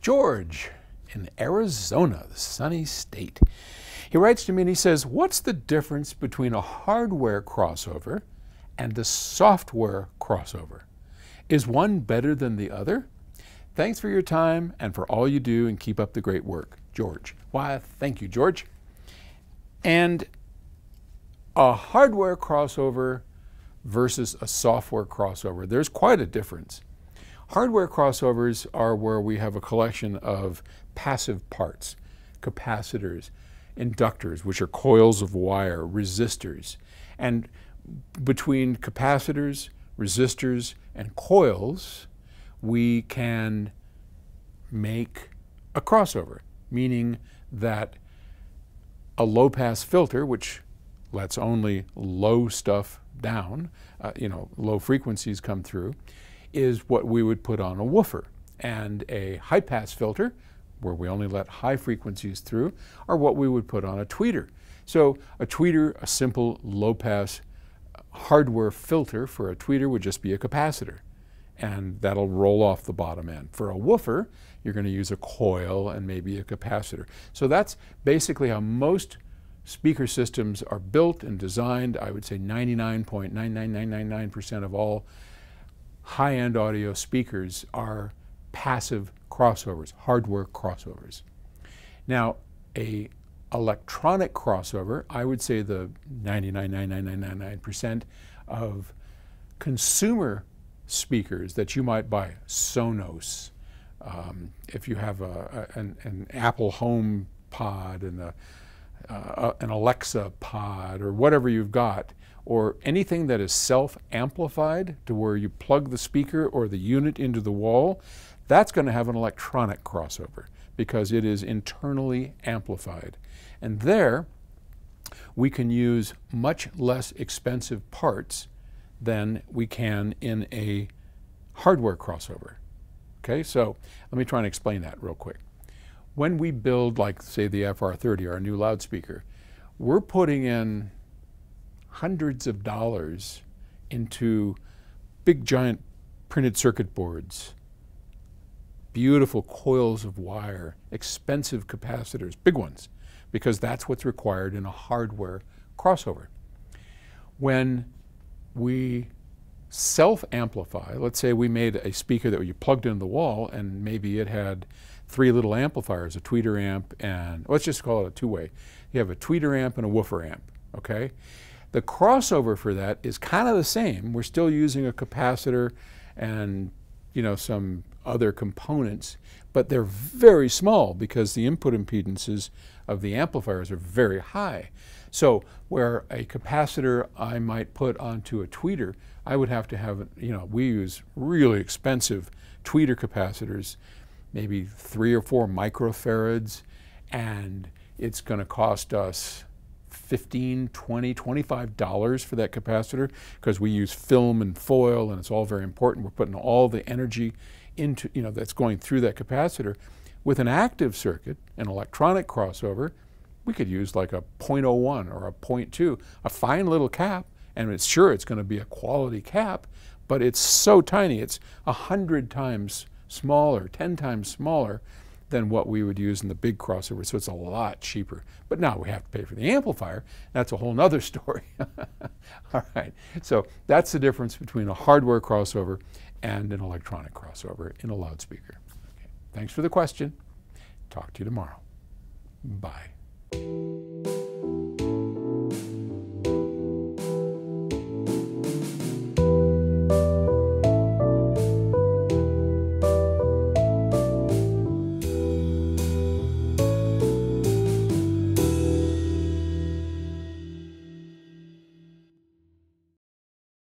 George in Arizona, the sunny state. He writes to me and he says, What's the difference between a hardware crossover and a software crossover? Is one better than the other? Thanks for your time and for all you do and keep up the great work. George. Why, thank you, George. And a hardware crossover versus a software crossover, there's quite a difference. Hardware crossovers are where we have a collection of passive parts, capacitors, inductors, which are coils of wire, resistors. And between capacitors, resistors, and coils, we can make a crossover, meaning that a low pass filter, which lets only low stuff down, uh, you know, low frequencies come through, is what we would put on a woofer. And a high pass filter, where we only let high frequencies through, are what we would put on a tweeter. So a tweeter, a simple low pass uh, hardware filter for a tweeter would just be a capacitor and that'll roll off the bottom end. For a woofer, you're going to use a coil and maybe a capacitor. So that's basically how most speaker systems are built and designed. I would say 99.99999% of all high-end audio speakers are passive crossovers, hardware crossovers. Now, a electronic crossover, I would say the 99.99999% of consumer speakers that you might buy, Sonos, um, if you have a, a, an, an, Apple Home Pod and a, uh, an Alexa Pod or whatever you've got, or anything that is self-amplified to where you plug the speaker or the unit into the wall, that's going to have an electronic crossover because it is internally amplified. And there, we can use much less expensive parts than we can in a hardware crossover. Okay, so let me try and explain that real quick. When we build, like, say, the FR30, our new loudspeaker, we're putting in hundreds of dollars into big, giant printed circuit boards, beautiful coils of wire, expensive capacitors, big ones, because that's what's required in a hardware crossover. When we self-amplify. Let's say we made a speaker that you plugged into the wall and maybe it had three little amplifiers, a tweeter amp and, let's just call it a two-way. You have a tweeter amp and a woofer amp, okay? The crossover for that is kind of the same. We're still using a capacitor and, you know, some other components, but they're very small because the input impedances of the amplifiers are very high. So where a capacitor I might put onto a tweeter, I would have to have, you know, we use really expensive tweeter capacitors, maybe three or four microfarads, and it's going to cost us 15, 20, 25 dollars for that capacitor because we use film and foil and it's all very important. We're putting all the energy into, you know, that's going through that capacitor. With an active circuit, an electronic crossover, we could use like a 0.01 or a 0.2, a fine little cap, and it's sure it's going to be a quality cap, but it's so tiny. It's a hundred times smaller, 10 times smaller than what we would use in the big crossover, so it's a lot cheaper. But now we have to pay for the amplifier. That's a whole nother story. All right, so that's the difference between a hardware crossover and an electronic crossover in a loudspeaker. Okay. Thanks for the question. Talk to you tomorrow. Bye.